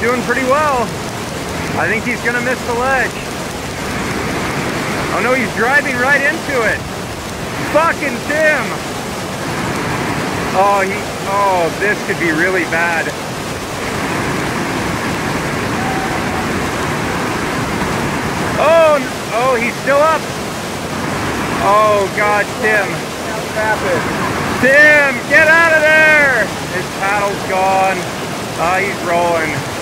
doing pretty well. I think he's gonna miss the ledge. Oh no, he's driving right into it. Fucking Tim. Oh, he, oh, this could be really bad. Oh, oh, he's still up. Oh God, Tim. Tim, get out of there! His paddle's gone. Ah, he's rolling.